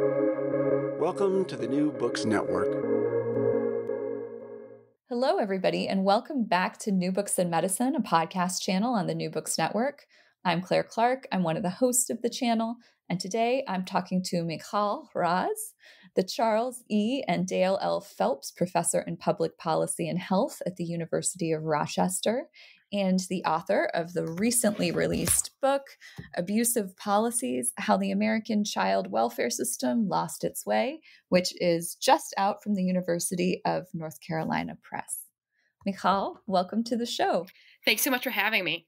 Welcome to the New Books Network. Hello, everybody, and welcome back to New Books in Medicine, a podcast channel on the New Books Network. I'm Claire Clark. I'm one of the hosts of the channel, and today I'm talking to Mical Raz, the Charles E. and Dale L. Phelps Professor in Public Policy and Health at the University of Rochester, and the author of the recently released book, Abusive Policies How the American Child Welfare System Lost Its Way, which is just out from the University of North Carolina Press. Mical, welcome to the show. Thanks so much for having me.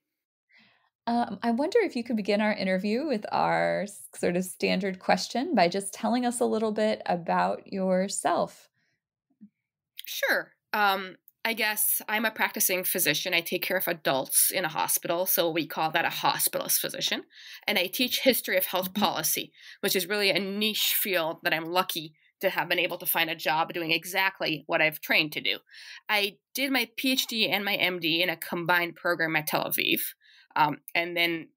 Um, I wonder if you could begin our interview with our sort of standard question by just telling us a little bit about yourself. Sure. Um, I guess I'm a practicing physician. I take care of adults in a hospital, so we call that a hospitalist physician. And I teach history of health mm-hmm. policy, which is really a niche field that I'm lucky to have been able to find a job doing exactly what I've trained to do. I did my PhD and my MD in a combined program at Tel Aviv, um, and then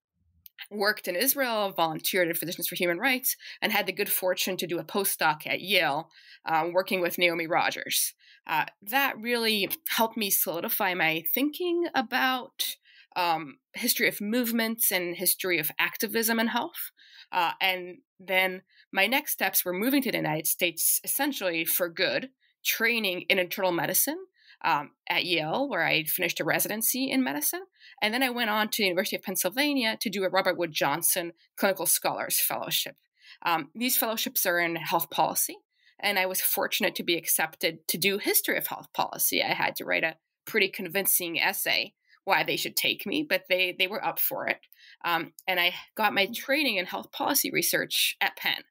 worked in Israel, volunteered at Physicians for Human Rights, and had the good fortune to do a postdoc at Yale, uh, working with Naomi Rogers uh, that really helped me solidify my thinking about um, history of movements and history of activism in health. Uh, and then my next steps were moving to the United States essentially for good, training in internal medicine um, at Yale, where I finished a residency in medicine. And then I went on to the University of Pennsylvania to do a Robert Wood Johnson Clinical Scholars Fellowship. Um, these fellowships are in health policy and I was fortunate to be accepted to do history of health policy. I had to write a pretty convincing essay why they should take me, but they they were up for it. Um, and I got my training in health policy research at Penn.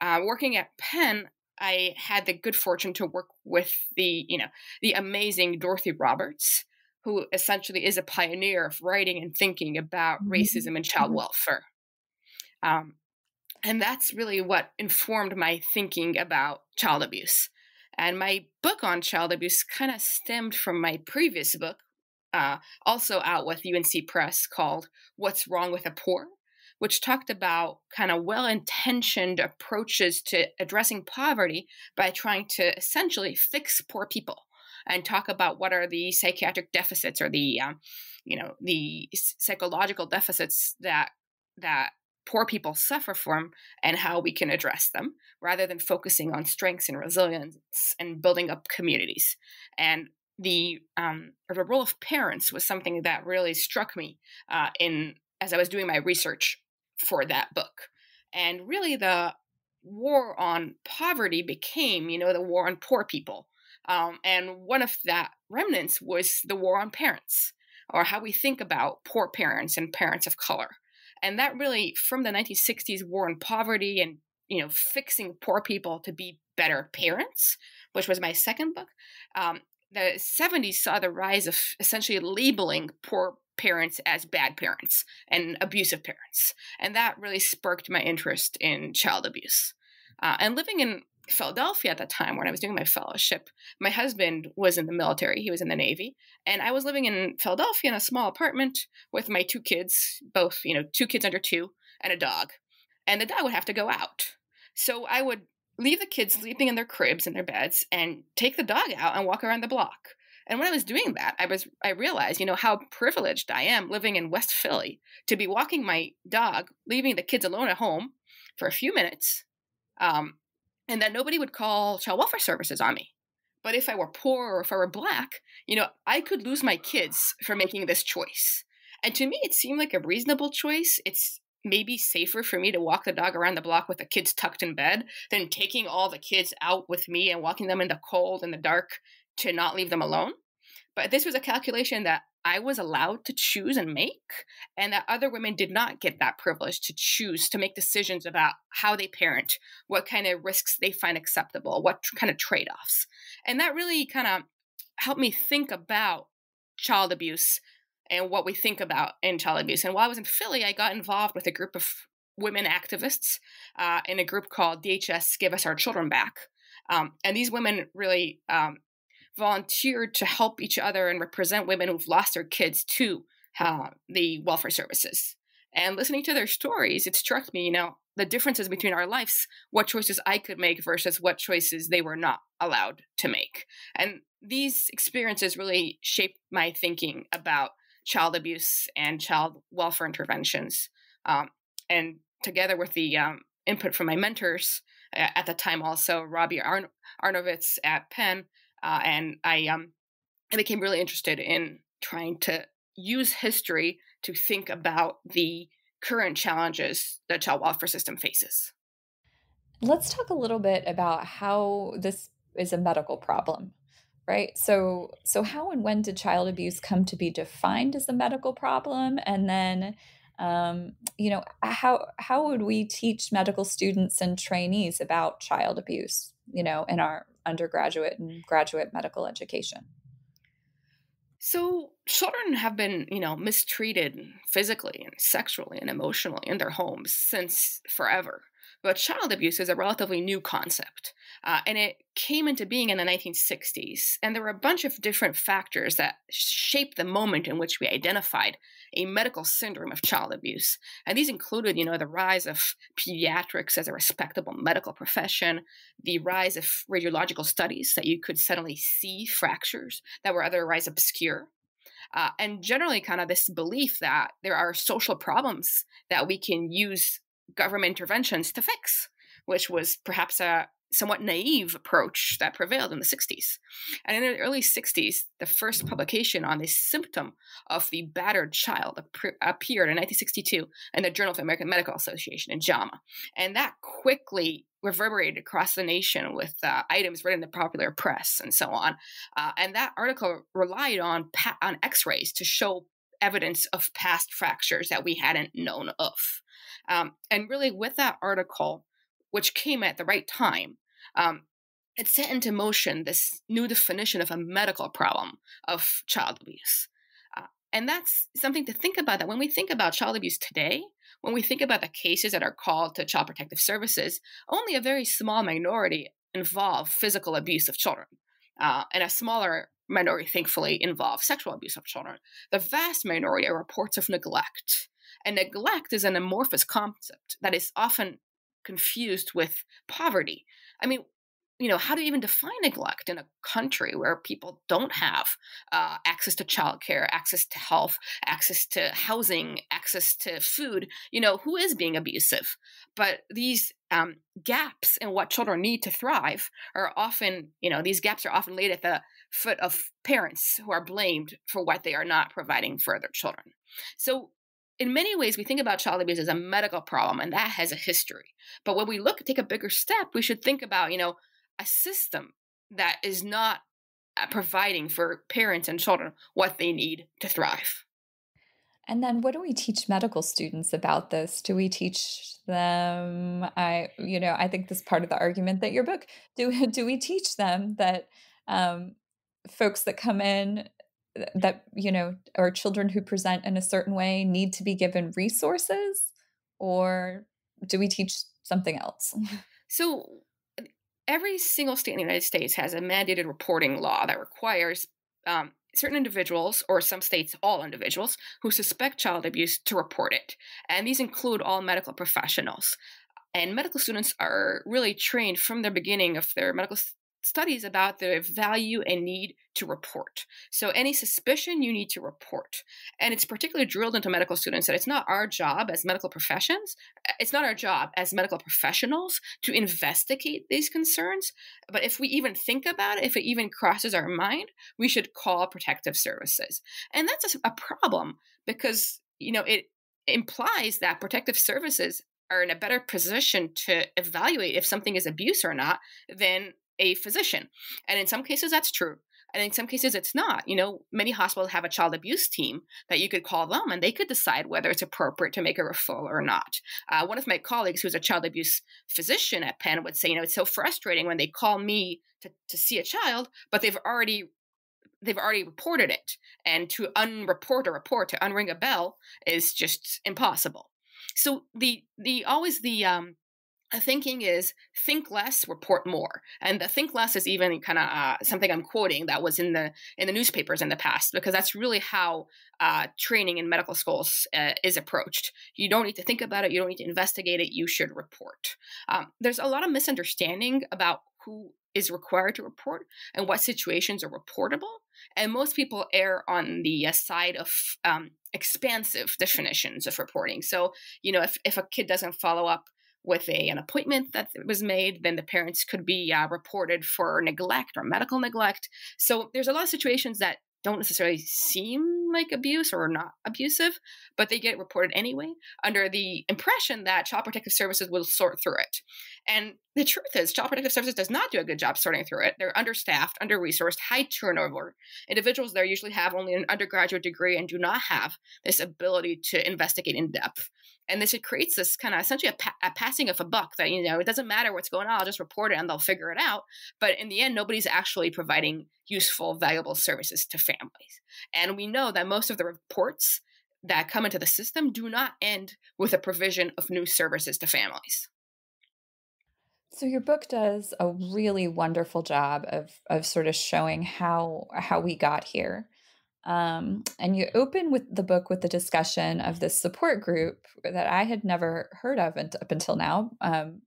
Uh, working at Penn, I had the good fortune to work with the you know the amazing Dorothy Roberts, who essentially is a pioneer of writing and thinking about mm-hmm. racism and child mm-hmm. welfare. Um, and that's really what informed my thinking about child abuse. And my book on child abuse kind of stemmed from my previous book, uh, also out with UNC Press, called What's Wrong with the Poor, which talked about kind of well intentioned approaches to addressing poverty by trying to essentially fix poor people and talk about what are the psychiatric deficits or the um, you know the psychological deficits that that poor people suffer from and how we can address them rather than focusing on strengths and resilience and building up communities. And the um, the role of parents was something that really struck me uh, in as I was doing my research for that book, and really the war on poverty became, you know, the war on poor people, um, and one of that remnants was the war on parents, or how we think about poor parents and parents of color. And that really from the 1960s war on poverty and you know fixing poor people to be better parents which was my second book um, the 70s saw the rise of essentially labeling poor parents as bad parents and abusive parents and that really sparked my interest in child abuse uh, and living in Philadelphia at the time when I was doing my fellowship. My husband was in the military, he was in the Navy, and I was living in Philadelphia in a small apartment with my two kids, both, you know, two kids under two and a dog. And the dog would have to go out. So I would leave the kids sleeping in their cribs in their beds and take the dog out and walk around the block. And when I was doing that, I was I realized, you know, how privileged I am living in West Philly to be walking my dog, leaving the kids alone at home for a few minutes, um, and that nobody would call child welfare services on me. But if I were poor or if I were black, you know, I could lose my kids for making this choice. And to me, it seemed like a reasonable choice. It's maybe safer for me to walk the dog around the block with the kids tucked in bed than taking all the kids out with me and walking them in the cold and the dark to not leave them alone. But this was a calculation that I was allowed to choose and make, and that other women did not get that privilege to choose to make decisions about how they parent, what kind of risks they find acceptable, what kind of trade offs. And that really kind of helped me think about child abuse and what we think about in child abuse. And while I was in Philly, I got involved with a group of women activists uh, in a group called DHS Give Us Our Children Back. Um, and these women really um, volunteered to help each other and represent women who've lost their kids to uh, the welfare services. And listening to their stories, it struck me, you know, the differences between our lives, what choices I could make versus what choices they were not allowed to make. And these experiences really shaped my thinking about child abuse and child welfare interventions. Um, and together with the um, input from my mentors uh, at the time, also Robbie Arn- Aronowitz at Penn, uh, and I, um, I became really interested in trying to use history to think about the current challenges the child welfare system faces. Let's talk a little bit about how this is a medical problem right? So so how and when did child abuse come to be defined as a medical problem? And then um, you know how how would we teach medical students and trainees about child abuse you know in our undergraduate and graduate medical education? So children have been, you know, mistreated physically and sexually and emotionally in their homes since forever. But child abuse is a relatively new concept, uh, and it came into being in the 1960s. And there were a bunch of different factors that shaped the moment in which we identified a medical syndrome of child abuse. And these included, you know, the rise of pediatrics as a respectable medical profession, the rise of radiological studies that you could suddenly see fractures that were otherwise obscure. Uh, and generally, kind of this belief that there are social problems that we can use government interventions to fix, which was perhaps a somewhat naive approach that prevailed in the 60s. And in the early 60s, the first publication on this symptom of the battered child appeared in 1962 in the Journal of the American Medical Association in JAMA. And that quickly reverberated across the nation with uh, items written in the popular press and so on. Uh, and that article relied on, on x rays to show evidence of past fractures that we hadn't known of. Um, and really, with that article, which came at the right time, um, it set into motion this new definition of a medical problem of child abuse. Uh, and that's something to think about that when we think about child abuse today, when we think about the cases that are called to child protective services, only a very small minority involve physical abuse of children. Uh, and a smaller minority, thankfully, involve sexual abuse of children. The vast minority are reports of neglect. And neglect is an amorphous concept that is often confused with poverty. I mean, you know, how do you even define neglect in a country where people don't have uh, access to childcare, access to health, access to housing, access to food? You know, who is being abusive? But these um, gaps in what children need to thrive are often, you know, these gaps are often laid at the foot of parents who are blamed for what they are not providing for their children. So in many ways, we think about child abuse as a medical problem, and that has a history. But when we look, take a bigger step, we should think about, you know, a system that is not uh, providing for parents and children what they need to thrive. And then what do we teach medical students about this? Do we teach them I you know, I think this part of the argument that your book do do we teach them that um folks that come in that you know or children who present in a certain way need to be given resources or do we teach something else? So every single state in the United States has a mandated reporting law that requires um, certain individuals, or some states, all individuals, who suspect child abuse to report it. And these include all medical professionals. And medical students are really trained from the beginning of their medical studies about the value and need to report. So, any suspicion you need to report. And it's particularly drilled into medical students that it's not our job as medical professions, uh, it's not our job as medical professionals to investigate these concerns. But if we even think about it, if it even crosses our mind, we should call protective services. And that's a, a problem because, you know, it implies that protective services are in a better position to evaluate if something is abuse or not than a physician. And in some cases, that's true. And in some cases, it's not. You know, many hospitals have a child abuse team that you could call them and they could decide whether it's appropriate to make a referral or not. Uh, one of my colleagues, who's a child abuse physician at Penn, would say, you know, it's so frustrating when they call me to, to see a child, but they've already they've already reported it and to unreport a report to unring a bell is just impossible so the the always the um thinking is think less report more. And the think less is even kind of uh, something i'm quoting that was in the in the newspapers in the past because that's really how uh, training in medical schools uh, is approached. You don't need to think about it you don't need to investigate it you should report. Um, there's a lot of misunderstanding about who is required to report and what situations are reportable and most people err on the uh, side of um, expansive definitions of reporting. So you know if, if a kid doesn't follow up with a, an appointment that was made, then the parents could be uh, reported for neglect or medical neglect. So there's a lot of situations that don't necessarily seem like abuse or not abusive, but they get reported anyway under the impression that Child Protective Services will sort through it. And the truth is, Child Protective Services does not do a good job sorting through it. They're understaffed, under resourced, high turnover. Individuals there usually have only an undergraduate degree and do not have this ability to investigate in depth. And this it creates this kind of essentially a, pa- a passing of a buck that, you know, it doesn't matter what's going on, I'll just report it and they'll figure it out. But in the end, nobody's actually providing useful, valuable services to families. And we know that most of the reports that come into the system do not end with a provision of new services to families. So your book does a really wonderful job of of sort of showing how how we got here. Um, and you open with the book with the discussion of this support group that I had never heard of up until now, um,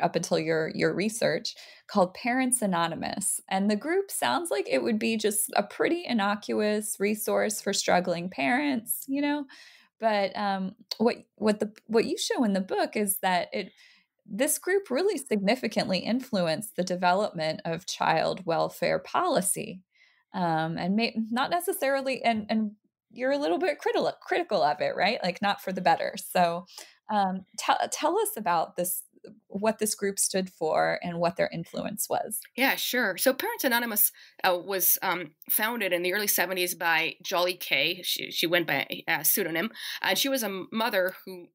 up until your your research, called Parents Anonymous. And the group sounds like it would be just a pretty innocuous resource for struggling parents, you know. But um, what what the what you show in the book is that it this group really significantly influenced the development of child welfare policy um, and may, not necessarily and and you're a little bit critical critical of it right like not for the better so um, tell tell us about this what this group stood for and what their influence was. Yeah, sure. So Parents Anonymous uh, was um, founded in the early 70s by Jolly Kay. She, she went by a pseudonym. And she was a mother who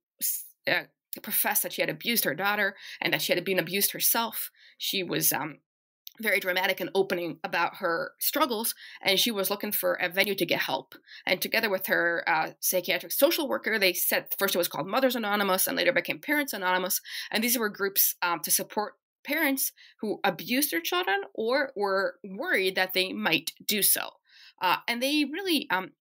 uh, professed that she had abused her daughter and that she had been abused herself. She was um, very dramatic and opening about her struggles, and she was looking for a venue to get help. And together with her uh, psychiatric social worker, they said first it was called Mothers Anonymous, and later became Parents Anonymous. And these were groups um, to support parents who abused their children or were worried that they might do so. Uh, and they really um,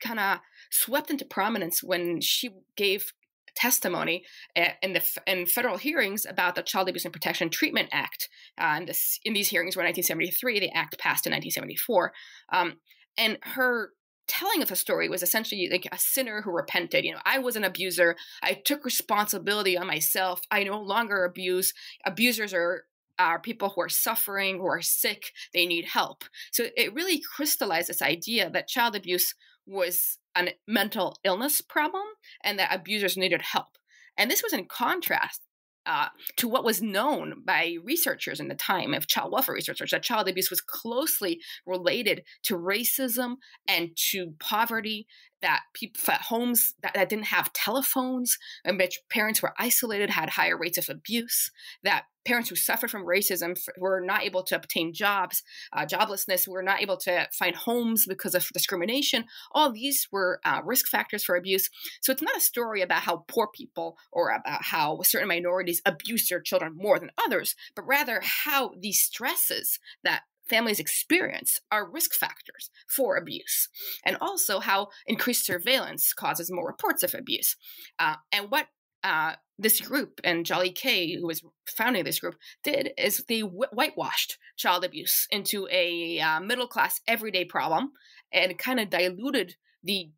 kind of swept into prominence when she gave testimony eh, in the in federal hearings about the Child Abuse and Protection Treatment Act. Uh, and this, in these hearings were 1973. The act passed in 1974. Um, and her telling of the story was essentially like a sinner who repented. You know, I was an abuser. I took responsibility on myself. I no longer abuse. Abusers are are people who are suffering, who are sick. They need help. So it really crystallized this idea that child abuse was a mental illness problem and that abusers needed help. And this was in contrast uh, to what was known by researchers in the time of child welfare researchers that child abuse was closely related to racism and to poverty that people at homes that, that, didn't have telephones in which parents were isolated had higher rates of abuse that parents who suffered from racism were not able to obtain jobs uh, joblessness were not able to find homes because of discrimination all these were uh, risk factors for abuse. So it's not a story about how poor people or about how certain minorities abuse their children more than others but rather how these stresses that families experience are risk factors for abuse, and also how increased surveillance causes more reports of abuse. Uh, and what uh, this group and Jolly Kay, who was founding this group, did is they whitewashed child abuse into a uh, middle class everyday problem and kind of diluted the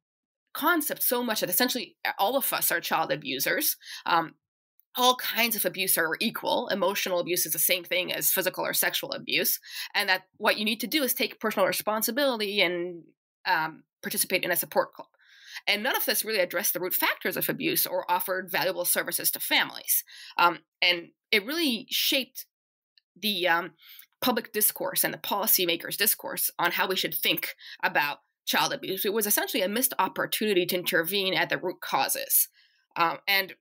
concept so much that essentially all of us are child abusers. Um, all kinds of abuse are equal. Emotional abuse is the same thing as physical or sexual abuse. And that what you need to do is take personal responsibility and um, participate in a support club. And none of this really addressed the root factors of abuse or offered valuable services to families. Um, and it really shaped the um, public discourse and the policymakers' discourse on how we should think about child abuse. It was essentially a missed opportunity to intervene at the root causes. Um, and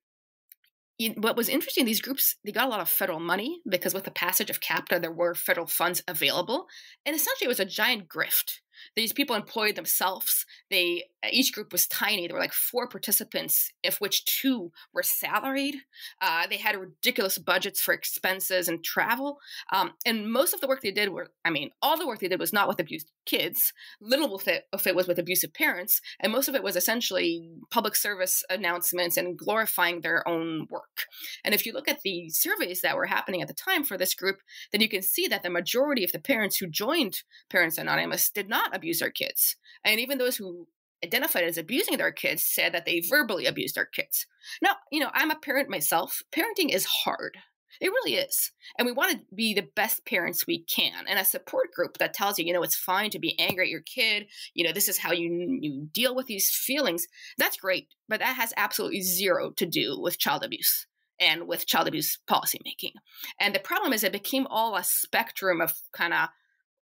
what was interesting, these groups, they got a lot of federal money because with the passage of CAPTA, there were federal funds available. And essentially, it was a giant grift. These people employed themselves. They each group was tiny. There were like four participants, of which two were salaried. Uh, they had ridiculous budgets for expenses and travel. Um, and most of the work they did were, I mean, all the work they did was not with abused kids. Little of it, of it was with abusive parents, and most of it was essentially public service announcements and glorifying their own work. And if you look at the surveys that were happening at the time for this group, then you can see that the majority of the parents who joined Parents Anonymous did not abuse their kids. And even those who identified as abusing their kids said that they verbally abused their kids. Now, you know, I'm a parent myself. Parenting is hard. It really is. And we want to be the best parents we can. And a support group that tells you, you know, it's fine to be angry at your kid, you know, this is how you, you deal with these feelings, that's great. But that has absolutely zero to do with child abuse and with child abuse policymaking. And the problem is it became all a spectrum of kind of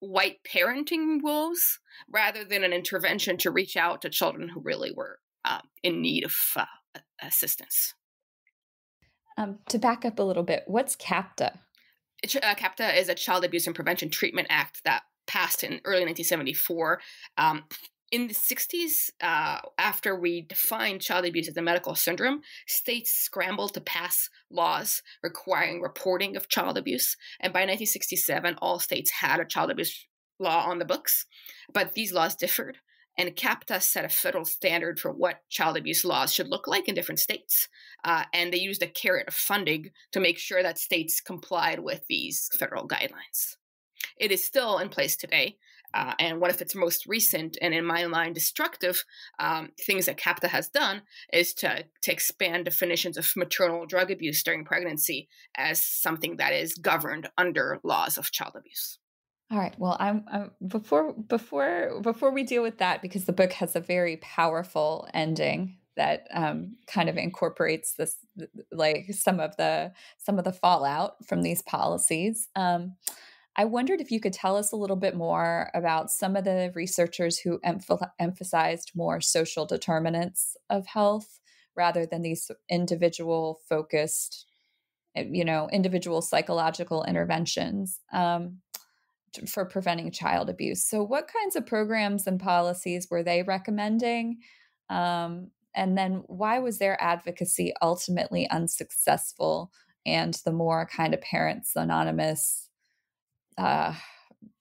white parenting woes rather than an intervention to reach out to children who really were uh, in need of uh, assistance. Um, to back up a little bit, what's CAPTA? Uh, CAPTA is a Child Abuse and Prevention Treatment Act that passed in early 1974. Um, in the 60s, uh, after we defined child abuse as a medical syndrome, states scrambled to pass laws requiring reporting of child abuse. And by 1967, all states had a child abuse law on the books, but these laws differed. And CAPTA set a federal standard for what child abuse laws should look like in different states. Uh, and they used a carrot of funding to make sure that states complied with these federal guidelines. It is still in place today, uh, and one of its most recent and, in my mind, destructive um, things that CAPTA has done is to, to expand definitions of maternal drug abuse during pregnancy as something that is governed under laws of child abuse. All right. Well, I'm, I'm, before before before we deal with that because the book has a very powerful ending that um, kind of incorporates this like some of the some of the fallout from these policies. Um, I wondered if you could tell us a little bit more about some of the researchers who emph- emphasized more social determinants of health rather than these individual focused, eh, you know, individual psychological interventions um, for preventing child abuse. So, what kinds of programs and policies were they recommending? Um, and then, why was their advocacy ultimately unsuccessful? And the more kind of parents anonymous uh,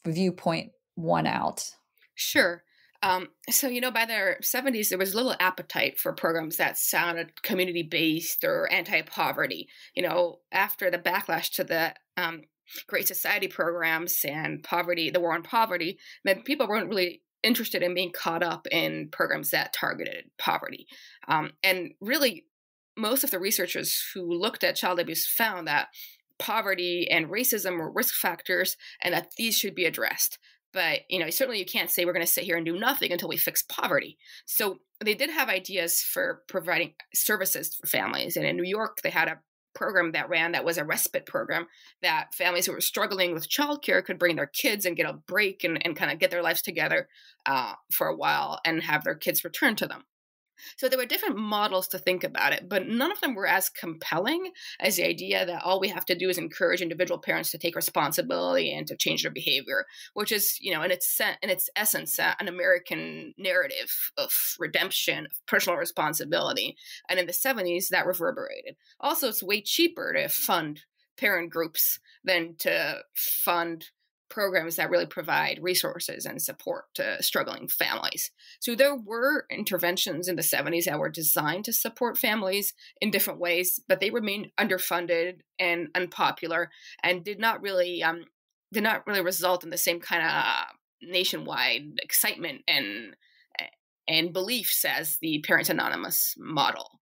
viewpoint won out? Sure. Um, so, you know, by the 70s, there was little appetite for programs that sounded community based or anti poverty. You know, after the backlash to the um, Great Society programs and poverty, the war on poverty, then people weren't really interested in being caught up in programs that targeted poverty. Um, and really, most of the researchers who looked at child abuse found that poverty and racism were risk factors and that these should be addressed. But you know certainly you can't say we're going to sit here and do nothing until we fix poverty. So they did have ideas for providing services for families and in new york they had a program that ran that was a respite program that families who were struggling with childcare could bring their kids and get a break and, and kind of get their lives together uh, for a while and have their kids return to them so there were different models to think about it, but none of them were as compelling as the idea that all we have to do is encourage individual parents to take responsibility and to change their behavior, which is, you know, in its in its essence, uh, an American narrative of redemption, of personal responsibility. And in the 70s, that reverberated. Also, it's way cheaper to fund parent groups than to fund programs that really provide resources and support to struggling families. So there were interventions in the 70s that were designed to support families in different ways, but they remained underfunded and unpopular and did not really um, did not really result in the same kind of nationwide excitement and and beliefs as the Parents Anonymous model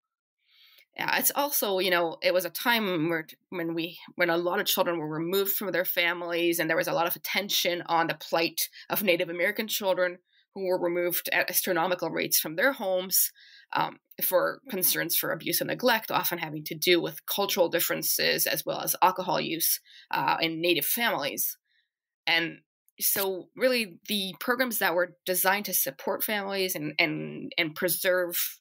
yeah, it's also you know it was a time where when we when a lot of children were removed from their families and there was a lot of attention on the plight of Native American children who were removed at astronomical rates from their homes um, for concerns for abuse and neglect, often having to do with cultural differences as well as alcohol use uh, in Native families. And so, really, the programs that were designed to support families and and and preserve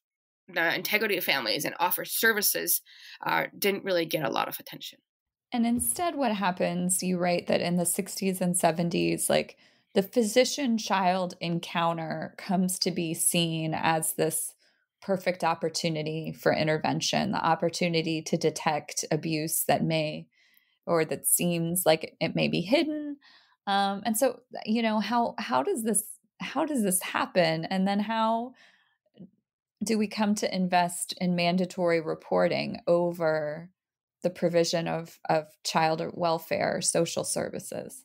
the integrity of families and offer services uh, didn't really get a lot of attention. And instead, what happens, you write that in the 60s and 70s, like the physician child encounter comes to be seen as this perfect opportunity for intervention, the opportunity to detect abuse that may or that seems like it may be hidden. Um, and so, you know, how how does this how does this happen? And then how do we come to invest in mandatory reporting over the provision of of child welfare social services?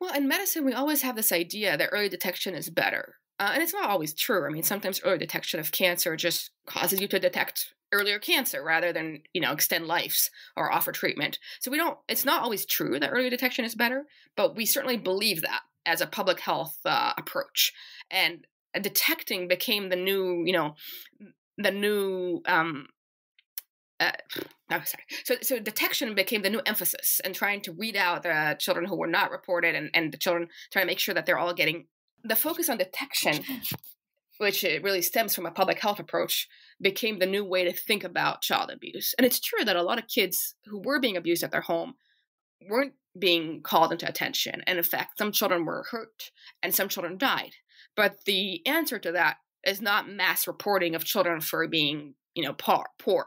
Well, in medicine, we always have this idea that early detection is better. Uh, and it's not always true. I mean, sometimes early detection of cancer just causes you to detect earlier cancer rather than, you know, extend lives or offer treatment. So we don't, it's not always true that early detection is better, but we certainly believe that as a public health uh, approach. And detecting became the new, you know, the new um, uh, oh, sorry. So, so detection became the new emphasis and trying to weed out the children who were not reported and, and the children trying to make sure that they're all getting the focus on detection, which it really stems from a public health approach, became the new way to think about child abuse. And it's true that a lot of kids who were being abused at their home weren't being called into attention. And in fact, some children were hurt and some children died. But the answer to that is not mass reporting of children for being, you know, poor. poor.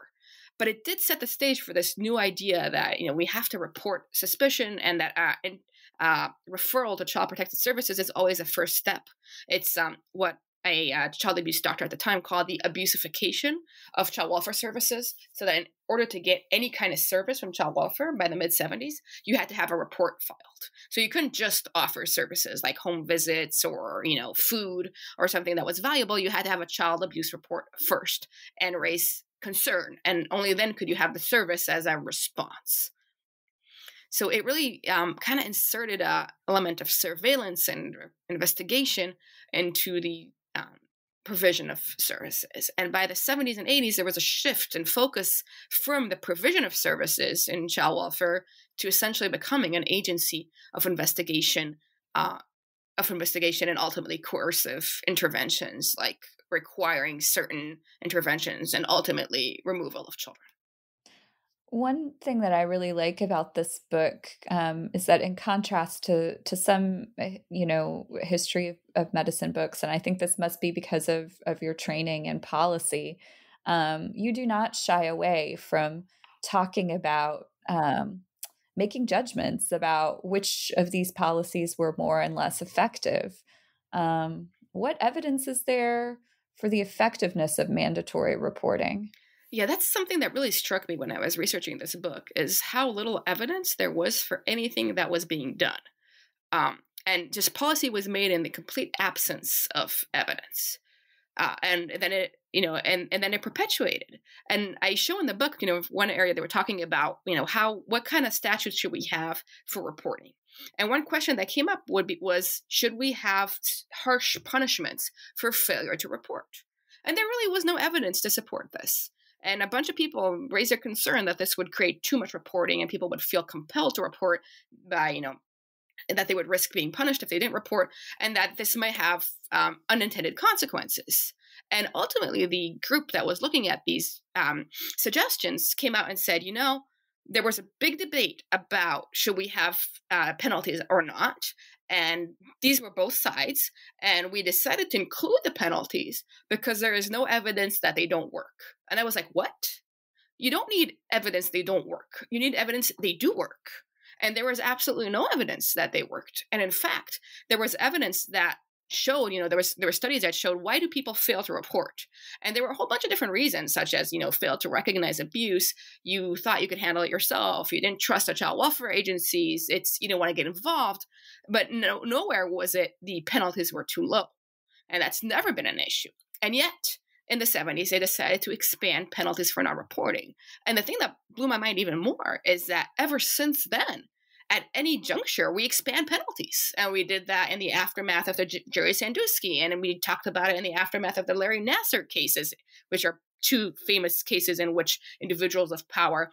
But it did set the stage for this new idea that you know we have to report suspicion and that uh, and, uh, referral to child protective services is always a first step. It's um, what a uh, child abuse doctor at the time called the abusification of child welfare services. So that in order to get any kind of service from child welfare by the mid 70s, you had to have a report filed. So you couldn't just offer services like home visits or you know food or something that was valuable. You had to have a child abuse report first and raise concern, and only then could you have the service as a response. So it really um, kind of inserted a element of surveillance and investigation into the um, provision of services. And by the 70s and 80s, there was a shift in focus from the provision of services in child welfare to essentially becoming an agency of investigation, uh, of investigation and ultimately coercive interventions, like requiring certain interventions and ultimately removal of children. One thing that I really like about this book um, is that, in contrast to to some, eh, you know, history of, of, medicine books, and I think this must be because of of your training and policy, um, you do not shy away from talking about um, making judgments about which of these policies were more and less effective. Um, what evidence is there for the effectiveness of mandatory reporting? Yeah, that's something that really struck me when I was researching this book is how little evidence there was for anything that was being done. Um, and just policy was made in the complete absence of evidence. Uh, and then it, you know, and, and then it perpetuated. And I show in the book, you know, one area they were talking about, you know, how, what kind of statutes should we have for reporting? And one question that came up would be was, should we have harsh punishments for failure to report? And there really was no evidence to support this. And a bunch of people raised their concern that this would create too much reporting and people would feel compelled to report by, you know, that they would risk being punished if they didn't report and that this might have um, unintended consequences. And ultimately, the group that was looking at these um, suggestions came out and said, you know, there was a big debate about should we have uh, penalties or not and these were both sides and we decided to include the penalties because there is no evidence that they don't work. And i was like what? You don't need evidence they don't work. You need evidence they do work. And there was absolutely no evidence that they worked. And in fact there was evidence that showed you know there was there were studies that showed why do people fail to report? And there were a whole bunch of different reasons such as you know fail to recognize abuse you thought you could handle it yourself you didn't trust the child welfare agencies it's you didn't want to get involved. But no nowhere was it the penalties were too low and that's never been an issue. And yet in the 70s they decided to expand penalties for not reporting. And the thing that blew my mind even more is that ever since then at any mm-hmm. juncture, we expand penalties. And we did that in the aftermath of the J- Jerry Sandusky, and we talked about it in the aftermath of the Larry Nassar cases, which are two famous cases in which individuals of power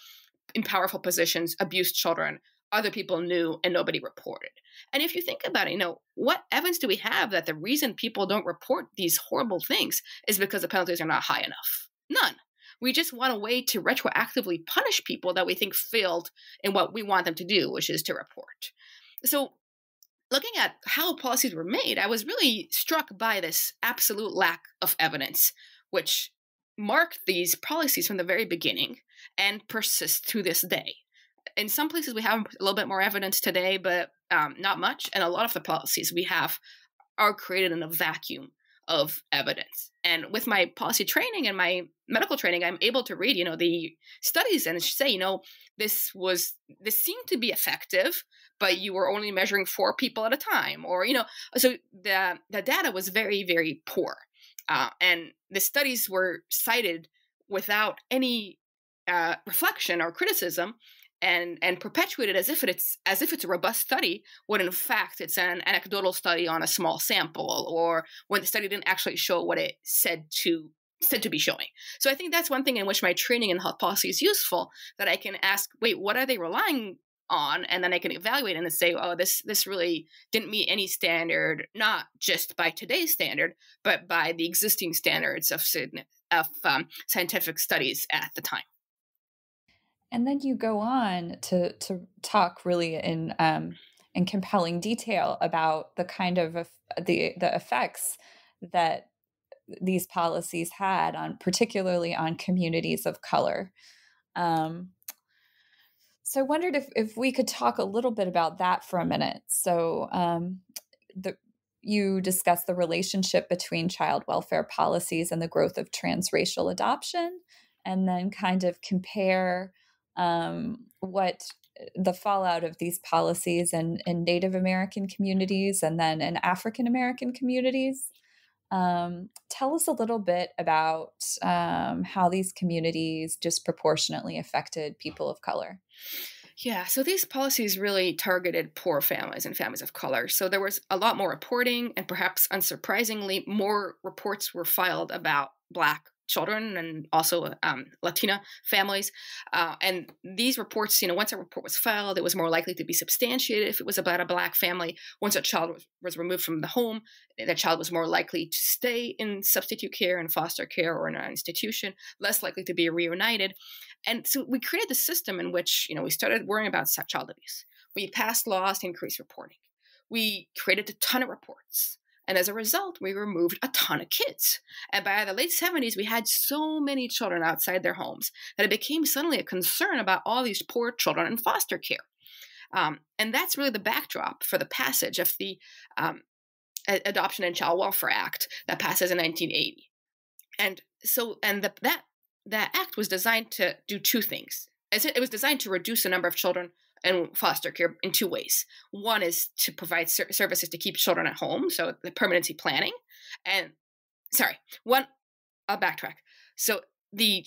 in powerful positions abused children. Other people knew and nobody reported. And if you think about it, you know, what evidence do we have that the reason people don't report these horrible things is because the penalties are not high enough? None. We just want a way to retroactively punish people that we think failed in what we want them to do, which is to report. So looking at how policies were made, I was really struck by this absolute lack of evidence, which marked these policies from the very beginning and persists to this day. In some places, we have a little bit more evidence today, but um, not much. And a lot of the policies we have are created in a vacuum of evidence. And with my policy training and my medical training, I'm able to read, you know, the studies and say, you know, this was this seemed to be effective, but you were only measuring four people at a time, or you know, so the the data was very very poor, uh, and the studies were cited without any uh, reflection or criticism and and perpetuated as if it's as if it's a robust study when in fact it's an anecdotal study on a small sample or when the study didn't actually show what it said to said to be showing. So I think that's one thing in which my training in health policy is useful that I can ask, wait, what are they relying on and then I can evaluate and say, oh, this this really didn't meet any standard, not just by today's standard, but by the existing standards of of um, scientific studies at the time. And then you go on to to talk really in um, in compelling detail about the kind of the the effects that these policies had on particularly on communities of color. Um, so I wondered if if we could talk a little bit about that for a minute. So um, the you discuss the relationship between child welfare policies and the growth of transracial adoption, and then kind of compare um, what the fallout of these policies in, in Native American communities and then in African American communities. Um, tell us a little bit about um, how these communities disproportionately affected people of color. Yeah, so these policies really targeted poor families and families of color. So there was a lot more reporting, and perhaps unsurprisingly, more reports were filed about Black children and also um, Latina families. Uh, and these reports, you know, once a report was filed, it was more likely to be substantiated if it was about a black family. Once a child was, removed from the home, the child was more likely to stay in substitute care and foster care or in an institution, less likely to be reunited. And so we created the system in which, you know, we started worrying about child abuse. We passed laws to increase reporting. We created a ton of reports. And as a result, we removed a ton of kids. And by the late 70s, we had so many children outside their homes that it became suddenly a concern about all these poor children in foster care. Um, and that's really the backdrop for the passage of the um, Adoption and Child Welfare Act that passes in 1980. And so, and the, that that act was designed to do two things. It was designed to reduce the number of children and foster care in two ways. One is to provide ser- services to keep children at home, so the permanency planning. And sorry, one, I'll backtrack. So the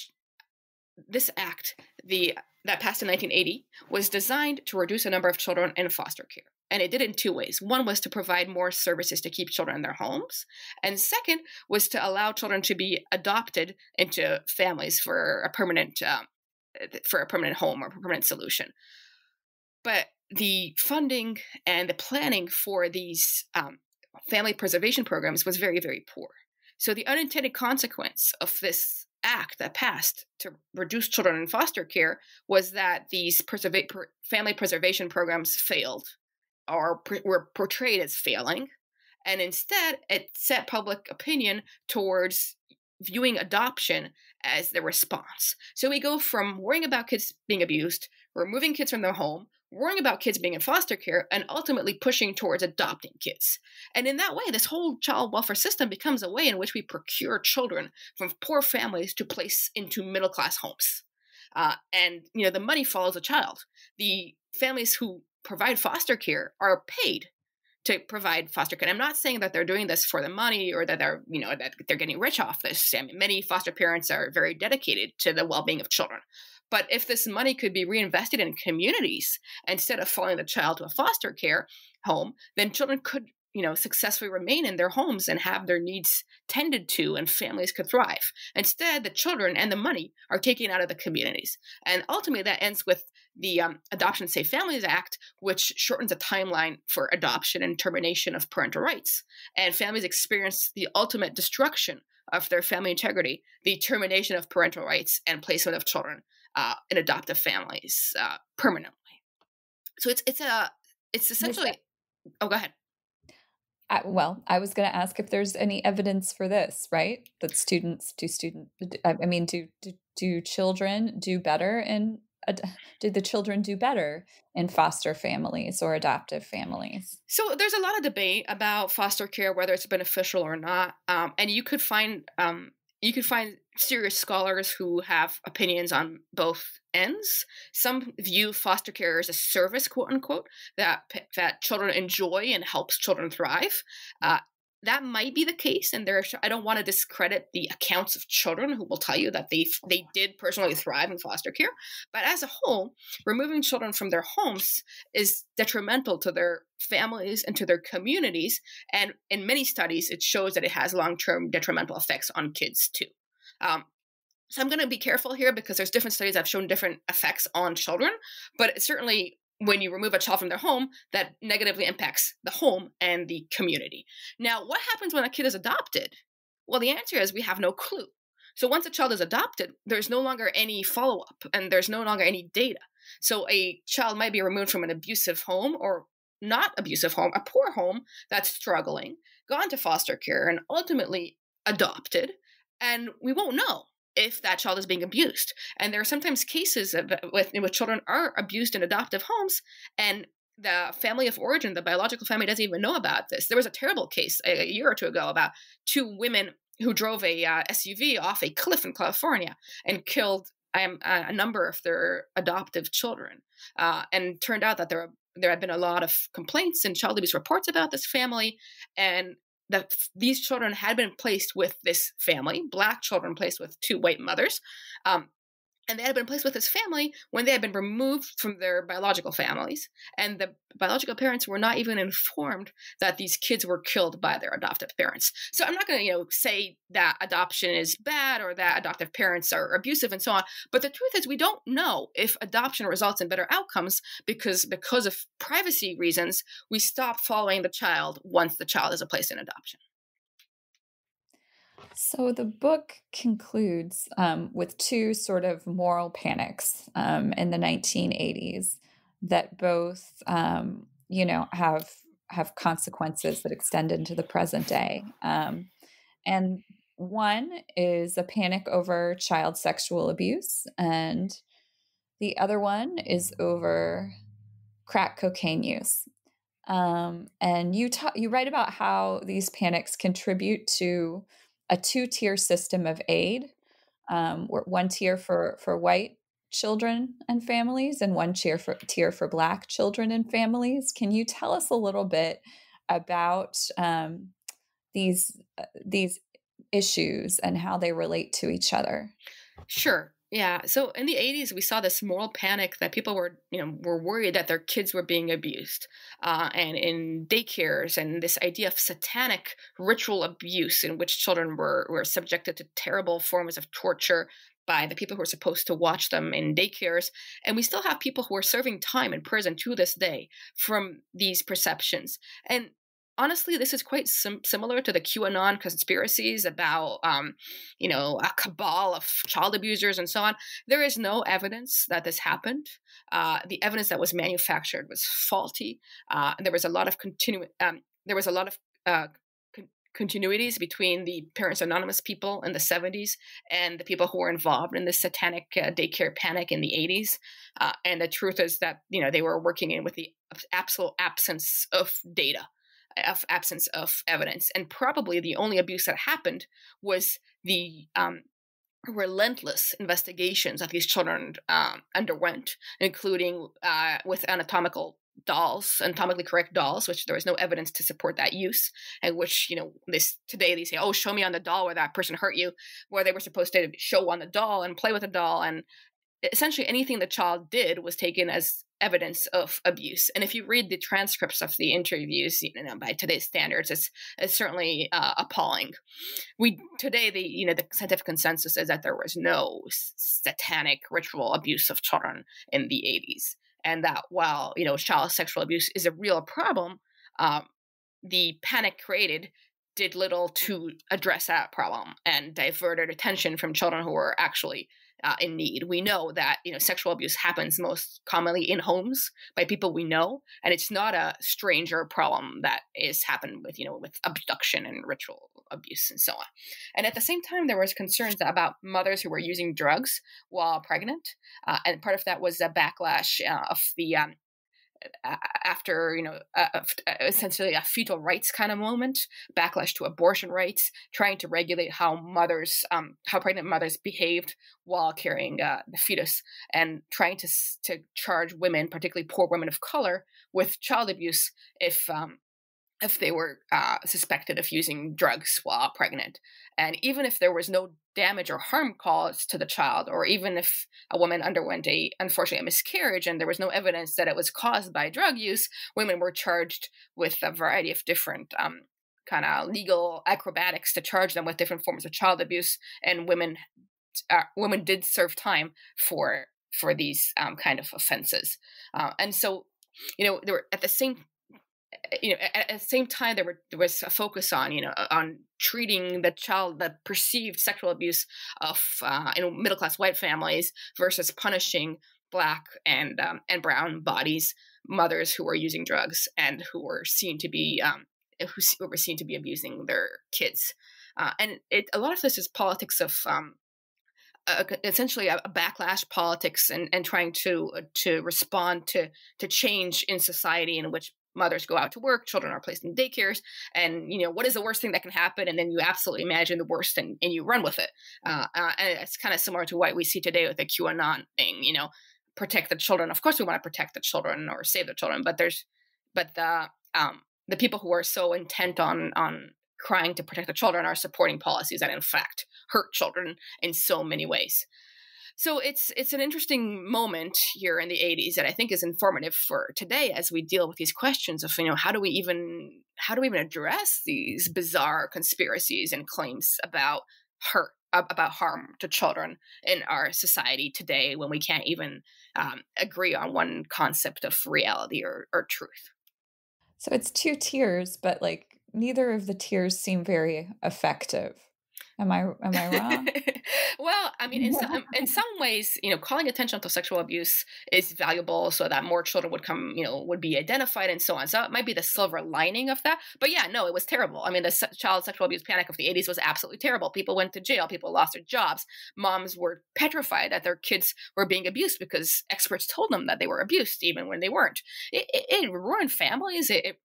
this act, the that passed in 1980, was designed to reduce the number of children in foster care. And it did in two ways. One was to provide more services to keep children in their homes. And second was to allow children to be adopted into families for a permanent um, for a permanent home or permanent solution. But the funding and the planning for these um, family preservation programs was very, very poor. So the unintended consequence of this act that passed to reduce children in foster care was that these preserva- family preservation programs failed or were portrayed as failing. And instead, it set public opinion towards viewing adoption as the response. So we go from worrying about kids being abused, removing kids from their home, worrying about kids being in foster care and ultimately pushing towards adopting kids. And in that way, this whole child welfare system becomes a way in which we procure children from poor families to place into middle class homes. Uh, and you know the money follows the child. The families who provide foster care are paid to provide foster care. And I'm not saying that they're doing this for the money or that they're, you know, that they're getting rich off this. I mean, many foster parents are very dedicated to the well-being of children. But if this money could be reinvested in communities instead of following the child to a foster care home, then children could you know successfully remain in their homes and have their needs tended to and families could thrive. Instead the children and the money are taken out of the communities. And ultimately that ends with the um, adoption safe families act which shortens the timeline for adoption and termination of parental rights. And families experience the ultimate destruction of their family integrity the termination of parental rights and placement of children uh, in adoptive families uh, permanently. So it's it's a it's essentially Oh, go ahead. I, well, I was going to ask if there's any evidence for this, right? That students do student. I mean, do do, do children do better in? Did the children do better in foster families or adoptive families? So there's a lot of debate about foster care, whether it's beneficial or not, um, and you could find um, you can find serious scholars who have opinions on both ends. Some view foster care as a service, quote unquote, that that children enjoy and helps children thrive. Uh, that might be the case and there i don't want to discredit the accounts of children who will tell you that they they did personally thrive in foster care but as a whole removing children from their homes is detrimental to their families and to their communities and in many studies it shows that it has long-term detrimental effects on kids too. Um, so i'm going to be careful here because there's different studies that have shown different effects on children but it certainly when you remove a child from their home, that negatively impacts the home and the community. Now, what happens when a kid is adopted? Well, the answer is we have no clue. So once a child is adopted, there's no longer any follow up and there's no longer any data. So a child might be removed from an abusive home or not abusive home, a poor home that's struggling, gone to foster care, and ultimately adopted. And we won't know if that child is being abused. And there are sometimes cases of, with, in which children are abused in adoptive homes, and the family of origin, the biological family, doesn't even know about this. There was a terrible case a, a year or two ago about two women who drove a uh, SUV off a cliff in California and killed um, a number of their adoptive children. Uh, and turned out that there there had been a lot of complaints and child abuse reports about this family, and that these children had been placed with this family, black children placed with two white mothers. Um, and they had been placed with his family when they had been removed from their biological families and the biological parents were not even informed that these kids were killed by their adoptive parents. So i'm not going to you know say that adoption is bad or that adoptive parents are abusive and so on but the truth is we don't know if adoption results in better outcomes because because of privacy reasons we stop following the child once the child is placed in adoption so the book concludes um, with two sort of moral panics um, in the 1980s that both, um, you know, have have consequences that extend into the present day. Um, and one is a panic over child sexual abuse, and the other one is over crack cocaine use. Um, and you ta- you write about how these panics contribute to a two tier system of aid um, one tier for, for white children and families and one tier for, tier for black children and families. Can you tell us a little bit about um, these, uh, these issues and how they relate to each other? Sure. Yeah. So in the 80s, we saw this moral panic that people were, you know, were worried that their kids were being abused, uh, and in daycares, and this idea of satanic ritual abuse in which children were were subjected to terrible forms of torture by the people who are supposed to watch them in daycares. And we still have people who are serving time in prison to this day from these perceptions. And honestly, this is quite sim- similar to the QAnon conspiracies about, um, you know, a cabal of child abusers and so on. There is no evidence that this happened. Uh, the evidence that was manufactured was faulty. Uh, there was a lot of continu- um, There was a lot of uh, con- continuities between the Parents Anonymous people in the 70s and the people who were involved in the satanic uh, daycare panic in the 80s. Uh, and the truth is that you know they were working in with the absolute absence of data of absence of evidence. And probably the only abuse that happened was the um, relentless investigations that these children um, underwent, including uh, with anatomical dolls, anatomically correct dolls, which there was no evidence to support that use, and which, you know, this today they say, oh, show me on the doll where that person hurt you, where they were supposed to show on the doll and play with the doll. And essentially anything the child did was taken as evidence of abuse. And if you read the transcripts of the interviews, you know, by today's standards, it's it's certainly uh, appalling. We today the you know the scientific consensus is that there was no satanic ritual abuse of children in the 80s, and that while you know child sexual abuse is a real problem, um, the panic created did little to address that problem and diverted attention from children who were actually uh, in need. We know that you know sexual abuse happens most commonly in homes by people we know, and it's not a stranger problem that is happened with you know with abduction and ritual abuse and so on. And at the same time, there was concerns about mothers who were using drugs while pregnant, uh, and part of that was a backlash uh, of the um, after you know uh, essentially a fetal rights kind of moment backlash to abortion rights trying to regulate how mothers um, how pregnant mothers behaved while carrying uh, the fetus and trying to to charge women particularly poor women of color with child abuse if um, if they were uh, suspected of using drugs while pregnant. And even if there was no damage or harm caused to the child, or even if a woman underwent a unfortunately a miscarriage and there was no evidence that it was caused by drug use, women were charged with a variety of different um, kind of legal acrobatics to charge them with different forms of child abuse. And women uh, women did serve time for for these um, kind of offenses. Uh, and so, you know, there were at the same you know at, at, the same time there, were, there was a focus on you know on treating the child the perceived sexual abuse of uh, you know middle class white families versus punishing black and um, and brown bodies mothers who were using drugs and who were seen to be um, who were seen to be abusing their kids. Uh, and it, a lot of this is politics of um, uh, essentially a, a, backlash politics and, and trying to uh, to respond to to change in society in which mothers go out to work, children are placed in daycares, and you know what is the worst thing that can happen, and then you absolutely imagine the worst and, and you run with it. Uh, uh, and it's kind of similar to what we see today with the QAnon thing. You know, protect the children. Of course, we want to protect the children or save the children, but there's but the um, the people who are so intent on on crying to protect the children are supporting policies that in fact hurt children in so many ways. So it's it's an interesting moment here in the 80s that I think is informative for today as we deal with these questions of you know how do we even how do we even address these bizarre conspiracies and claims about hurt about harm to children in our society today when we can't even um, agree on one concept of reality or, or truth. So it's two tiers, but like neither of the tiers seem very effective. Am I am I wrong? well, I mean, in some um, in some ways, you know, calling attention to sexual abuse is valuable, so that more children would come, you know, would be identified and so on. So it might be the silver lining of that. But yeah, no, it was terrible. I mean, the se- child sexual abuse panic of the '80s was absolutely terrible. People went to jail. People lost their jobs. Moms were petrified that their kids were being abused because experts told them that they were abused, even when they weren't. It, it, it ruined families. It, it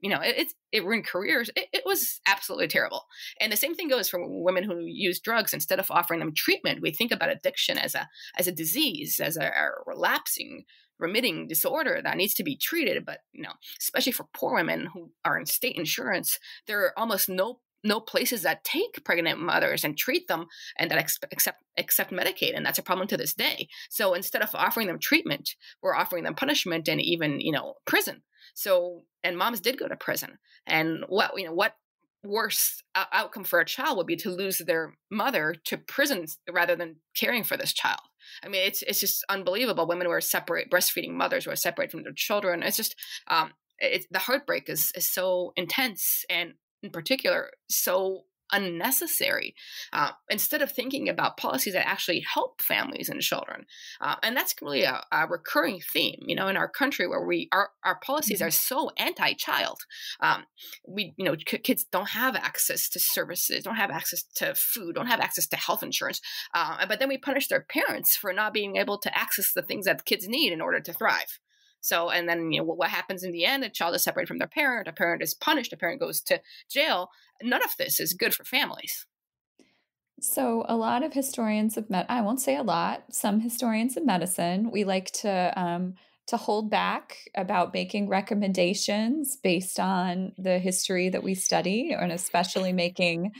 you know, it, it ruined careers. It, it, was absolutely terrible. And the same thing goes for women who use drugs. Instead of offering them treatment, we think about addiction as a as a disease, as a, a relapsing, remitting disorder that needs to be treated. But you know, especially for poor women who are in state insurance, there are almost no no places that take pregnant mothers and treat them and that accept accept Medicaid, and that's a problem to this day. So instead of offering them treatment, we're offering them punishment and even you know prison. So, and moms did go to prison. And what, you know, what worse outcome for a child would be to lose their mother to prison rather than caring for this child. I mean, it's it's just unbelievable. Women who are separate, breastfeeding mothers who are separate from their children. It's just um, it, the heartbreak is is so intense, and in particular, so unnecessary uh, instead of thinking about policies that actually help families and children uh, and that's really a, a, recurring theme you know in our country where we our, our policies mm-hmm. are so anti-child um, we you know c- kids don't have access to services don't have access to food don't have access to health insurance uh, but then we punish their parents for not being able to access the things that kids need in order to thrive so, and then, you know, what, what happens in the end? A child is separated from their parent, a parent is punished, a parent goes to jail. None of this is good for families. So, a lot of historians of med, I won't say a lot, some historians of medicine, we like to, um, to hold back about making recommendations based on the history that we study, and especially making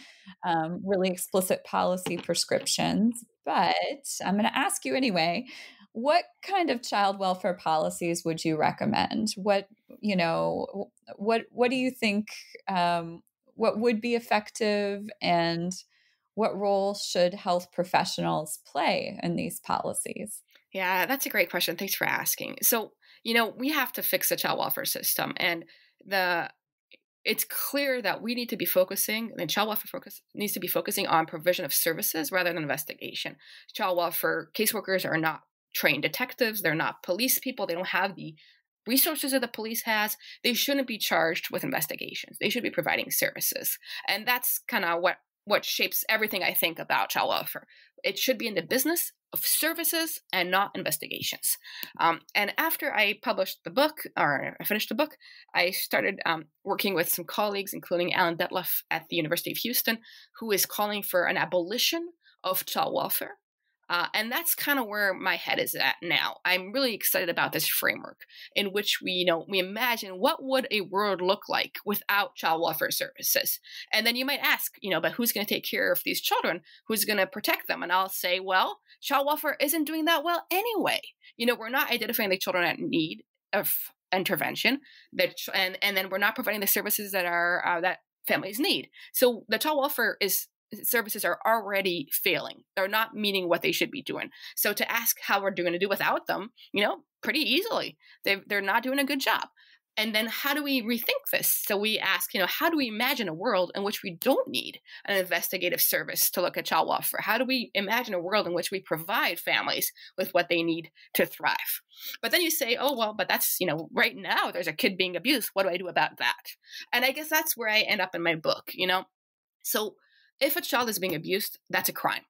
um, really explicit policy prescriptions. But I'm going to ask you anyway what kind of child welfare policies would you recommend? What you know what what do you think um, what would be effective and what role should health professionals play in these policies? Yeah that's a great question. Thanks for asking. So you know we have to fix the child welfare system and the it's clear that we need to be focusing, and child welfare focus needs to be focusing on provision of services rather than investigation. Child welfare caseworkers are not trained detectives, they're not police people, they don't have the resources that the police has. They shouldn't be charged with investigations. They should be providing services. And that's kind of what what shapes everything I think about child welfare. It should be in the business of services and not investigations. Um, and after I published the book, or I finished the book, I started um, working with some colleagues, including Alan Dettlaff at the University of Houston, who is calling for an abolition of child welfare. Uh, and that's kind of where my head is at now. I'm really excited about this framework in which we, you know, we imagine what would a world look like without child welfare services. And then you might ask, you know, but who's going to take care of these children? Who's going to protect them? And I'll say, well, child welfare isn't doing that well anyway. You know, we're not identifying the children at need of intervention that and and then we're not providing the services that are uh, that families need. So the child welfare is services are already failing. They're not meeting what they should be doing. So to ask how we're going to do without them, you know, pretty easily. They they're not doing a good job. And then how do we rethink this? So we ask, you know, how do we imagine a world in which we don't need an investigative service to look at child welfare? How do we imagine a world in which we provide families with what they need to thrive? But then you say, oh, well, but that's, you know, right now there's a kid being abused. What do I do about that? And I guess that's where I end up in my book, you know? So if a child is being abused, that's a crime.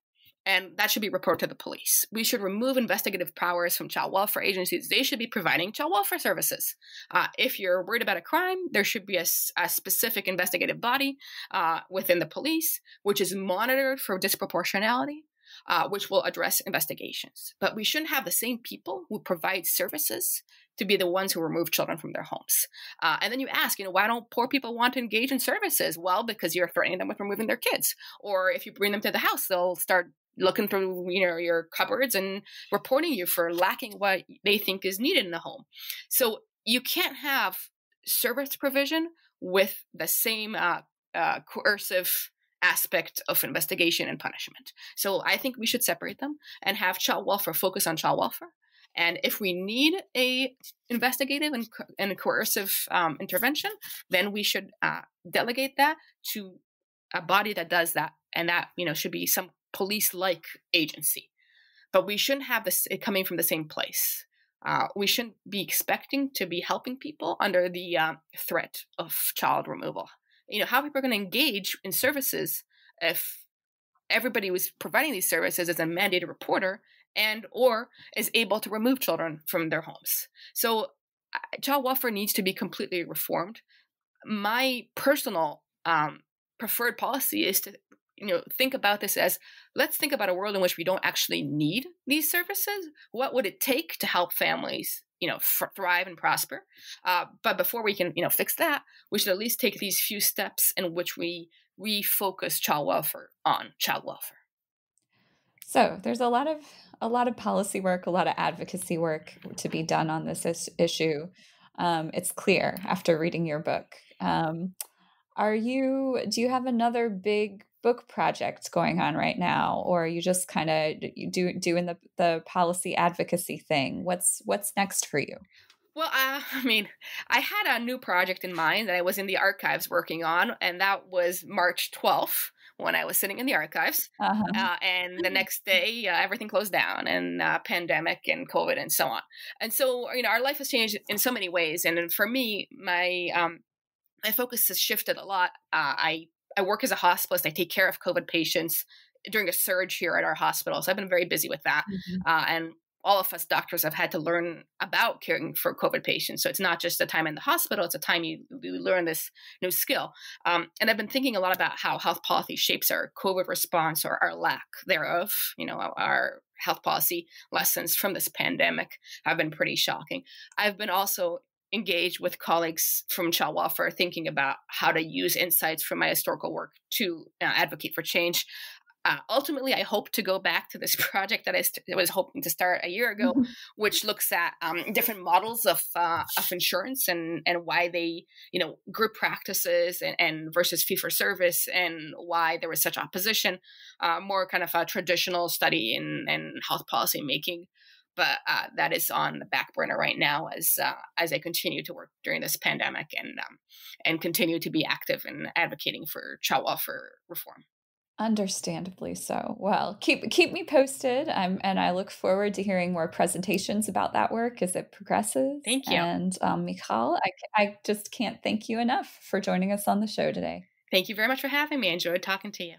And that should be reported to the police. We should remove investigative powers from child welfare agencies. They should be providing child welfare services. Uh, if you're worried about a crime, there should be a, a specific investigative body uh, within the police, which is monitored for disproportionality, uh, which will address investigations. But we shouldn't have the same people who provide services to be the ones who remove children from their homes. Uh, and then you ask, you know, why don't poor people want to engage in services? Well, because you're threatening them with removing their kids. Or if you bring them to the house, they'll start looking through you know your cupboards and reporting you for lacking what they think is needed in the home. So you can't have service provision with the same uh, uh, coercive aspect of investigation and punishment. So I think we should separate them and have child welfare focus on child welfare and if we need a investigative and, co- and coercive um, intervention, then we should uh, delegate that to a body that does that, and that you know should be some police-like agency. But we shouldn't have this coming from the same place. Uh, we shouldn't be expecting to be helping people under the uh, threat of child removal. You know, how people are going to engage in services if everybody was providing these services as a mandated reporter and or is able to remove children from their homes. So child welfare needs to be completely reformed. My personal um, preferred policy is to you know think about this as let's think about a world in which we don't actually need these services what would it take to help families you know thrive and prosper uh, but before we can you know fix that we should at least take these few steps in which we refocus child welfare on child welfare so there's a lot of a lot of policy work, a lot of advocacy work to be done on this is- issue. Um, it's clear after reading your book. Um, are you? Do you have another big book project going on right now, or are you just kind of do, doing the the policy advocacy thing? What's what's next for you? Well, uh, I mean, I had a new project in mind that I was in the archives working on, and that was March 12th when I was sitting in the archives. Uh-huh. Uh, and the next day, uh, everything closed down and uh, pandemic and COVID and so on. And so, you know, our life has changed in so many ways. And for me, my um, my focus has shifted a lot. Uh, I I work as a hospitalist. I take care of COVID patients during a surge here at our hospital. So I've been very busy with that. Mm-hmm. Uh, and all of us doctors have had to learn about caring for COVID patients. So it's not just a time in the hospital; it's a time you, you learn this new skill. Um, and I've been thinking a lot about how health policy shapes our COVID response or our lack thereof. You know, our health policy lessons from this pandemic have been pretty shocking. I've been also engaged with colleagues from child welfare thinking about how to use insights from my historical work to uh, advocate for change uh, ultimately, I hope to go back to this project that I st- was hoping to start a year ago, mm-hmm. which looks at um, different models of uh, of insurance and and why they you know group practices and, and versus fee for service and why there was such opposition. Uh, more kind of a traditional study in in health policy making. but uh, that is on the back burner right now as uh, as I continue to work during this pandemic and um, and continue to be active in advocating for child welfare reform. Understandably so. Well, keep keep me posted. I'm and I look forward to hearing more presentations about that work as it progresses. Thank you. And um, Mical, I, I just can't thank you enough for joining us on the show today. Thank you very much for having me. I enjoyed talking to you.